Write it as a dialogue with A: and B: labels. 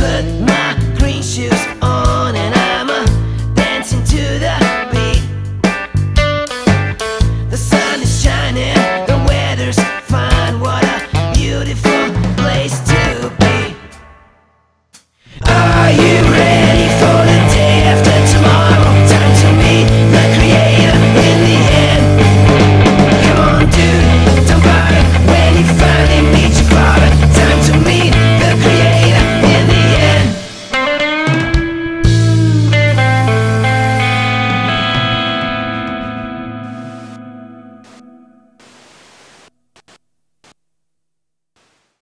A: Let